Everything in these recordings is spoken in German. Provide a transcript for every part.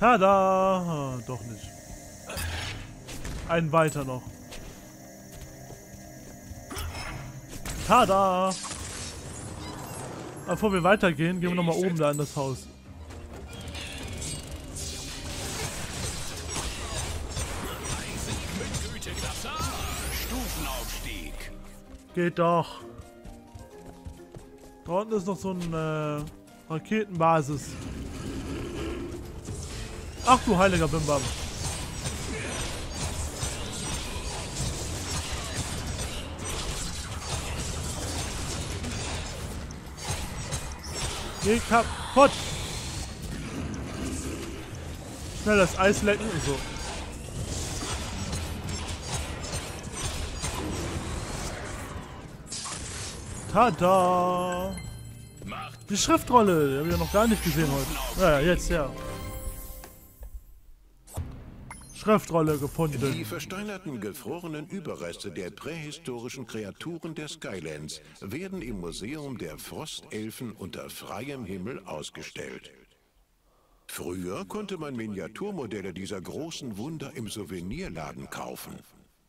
Tada! Doch nicht. Einen weiter noch. Tada! Bevor wir weitergehen, gehen wir nochmal oben da in das Haus. Geht doch. Da unten ist noch so eine äh, Raketenbasis. Ach du heiliger Bimbam. Geh kaputt. Schnell das Eis lecken und so. Tada! Die Schriftrolle, die habe ich ja noch gar nicht gesehen heute. Ja, jetzt ja. Schriftrolle gefunden. Die versteinerten, gefrorenen Überreste der prähistorischen Kreaturen der Skylands werden im Museum der Frostelfen unter freiem Himmel ausgestellt. Früher konnte man Miniaturmodelle dieser großen Wunder im Souvenirladen kaufen.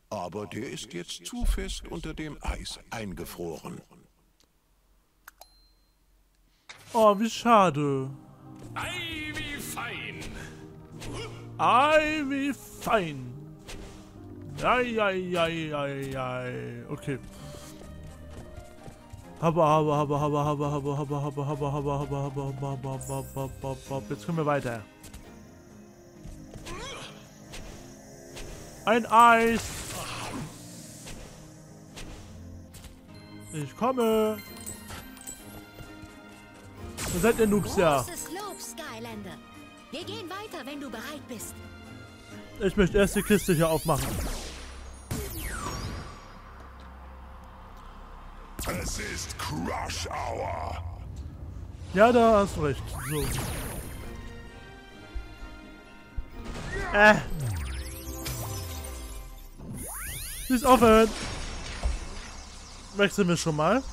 Aber der ist jetzt zu fest unter dem Eis eingefroren. Oh, wie schade. Ei, wie fein. Ei, wie fein. Ei, ei, ei, ei, ei. Okay. Habba, habba, habba, habba, habba, habba, habba, habba, habba, habba, habba, habba, habba, habba, habba, habba. Jetzt können wir weiter. Ein Eis. Ich komme. Wo seid ihr Noobs ja? Großes wenn du bereit bist. Ich möchte erst die Kiste hier aufmachen. Es ist Crush Hour. Ja, da hast du recht. So. Äh. Sie ist offen. Wechseln wir schon mal.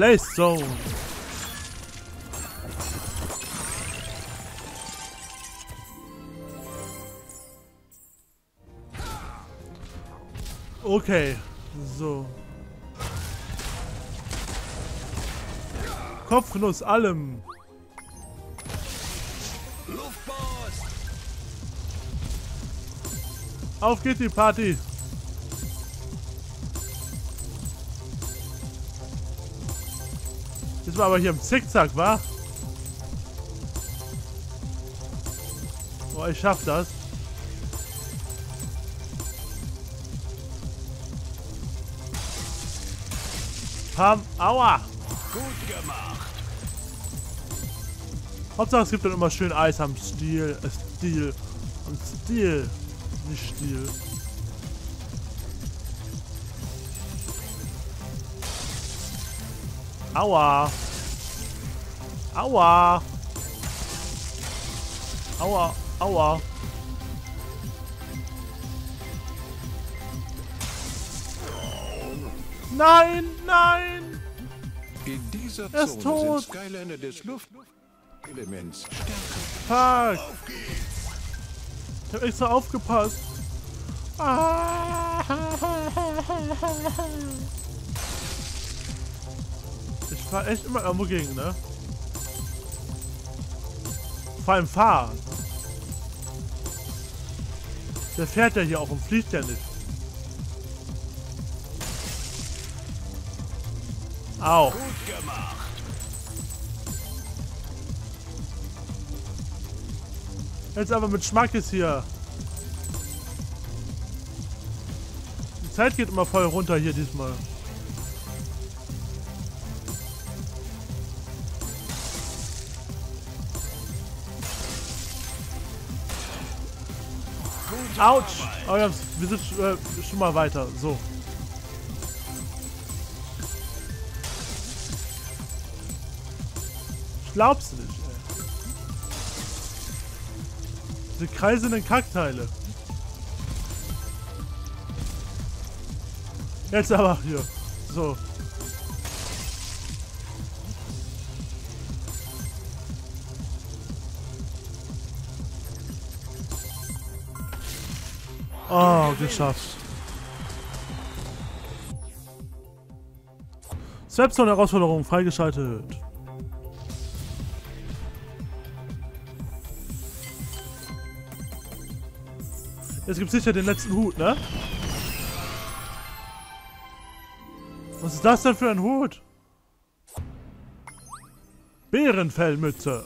Blaze. Okay, so. Kopfnuss allem. Auf geht die Party. War aber hier im Zickzack, wa? Oh, ich schaff das. Pam, aua! Gut gemacht. Hauptsache es gibt dann immer schön Eis am Stiel. Äh, Stil. Am Stil. Nicht Stiel. Aua. Aua. Aua. Aua. Nein, nein. In dieser Er ist Zone tot. sind Skylander des Luftelements stärker. Fuck. Ich hab extra aufgepasst. Ah. Ich fahr echt immer irgendwo gegen, ne? Vor allem fahren. Der fährt ja hier auch und fliegt ja nicht. Au. Gut gemacht. Jetzt aber mit Schmackes hier. Die Zeit geht immer voll runter hier diesmal. Autsch! Oh, ja, wir sind äh, schon mal weiter. So. Ich glaub's nicht, ey. Diese kreisenden Kackteile. Jetzt aber hier. So. Oh, geschafft. Selbstzone Herausforderung freigeschaltet. Jetzt gibt sicher den letzten Hut, ne? Was ist das denn für ein Hut? Bärenfellmütze.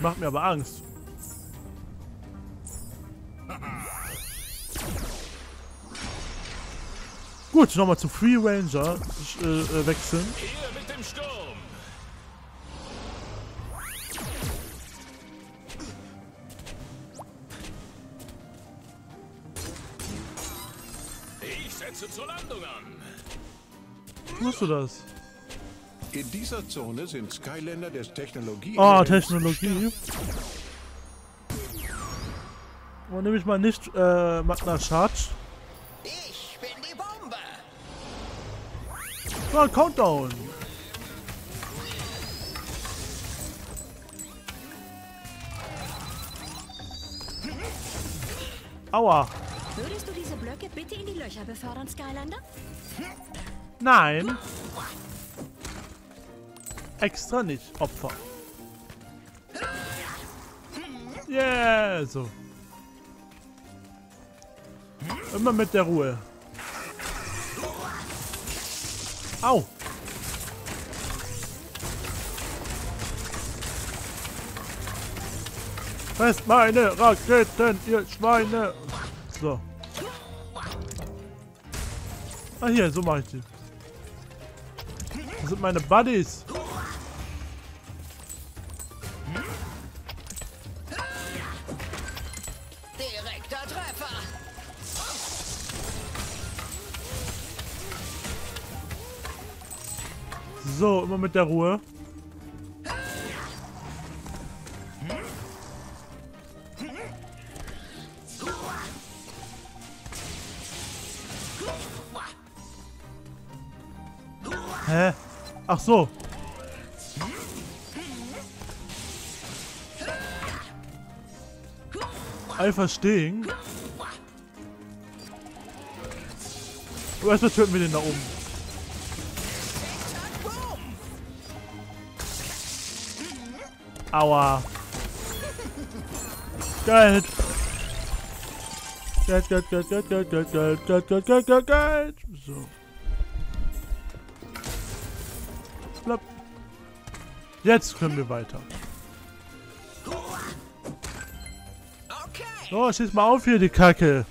Macht mir aber Angst. Gut, nochmal zu Free Ranger äh, äh, wechseln. Hier mit dem Sturm. Ich setze zur Landung an. Tust du das? In dieser Zone sind Skylander des Technologie. Ah, Technologie. Und nehme ich mal nicht äh, Magna Charge. So, Countdown. Aua. Würdest du diese Blöcke bitte in die Löcher befördern, Skylander? Nein. Extra nicht, Opfer. Yeah, so. Immer mit der Ruhe. Au. Fest meine Raketen, ihr Schweine. So. Ah, hier, so mache ich die. Das sind meine Buddies. So, immer mit der Ruhe. Hä? Ach so. Alpha Sting. Erstmal töten wir den da oben. Aua. Geld. Geld, Geld, Geld, Geld, Geld, Geld, Geld, Geld, Geld, Geld, Geld, Geld. So. Plopp. Jetzt können wir weiter. So, schieß mal auf hier, die Kacke.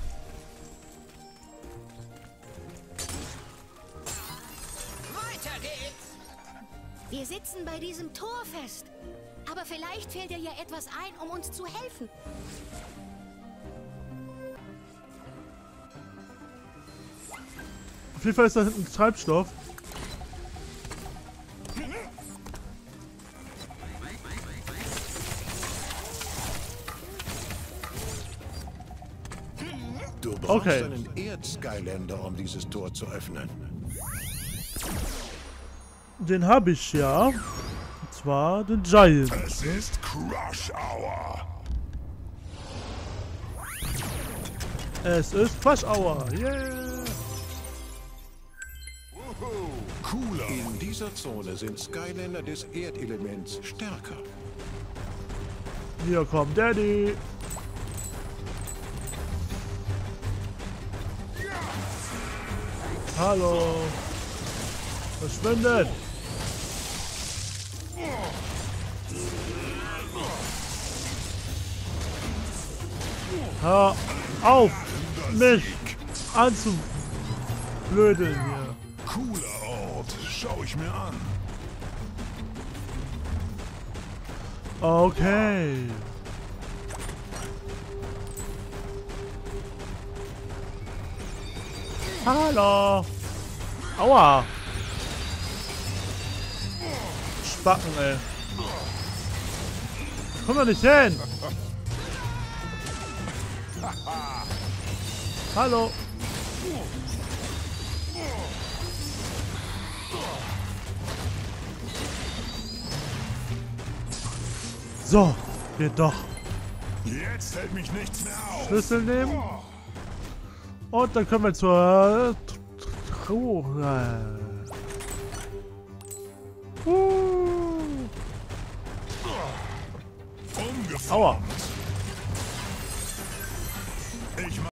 Vielleicht fällt dir ja etwas ein, um uns zu helfen. Auf jeden Fall ist das ein Treibstoff. Du brauchst Okay. einen Erd-Skylander, um dieses Tor zu öffnen. Den habe ich ja. Zwar den Giant. Es ist Crush Hour. Es ist Crush Hour. Yeah. Cooler. In dieser Zone sind Skylander des Erdelements stärker. Hier kommt Daddy. Hallo. Verschwindet. Hör auf, mich anzublödeln hier. Cooler Ort. Schau ich mir an. Okay. Hallo. Aua. Spacken, ey. Komm doch nicht hin. Hallo. So, geht doch. Jetzt hält mich nichts mehr auf. Schlüssel nehmen. Und dann können wir zur Truhe. Uh. Aua.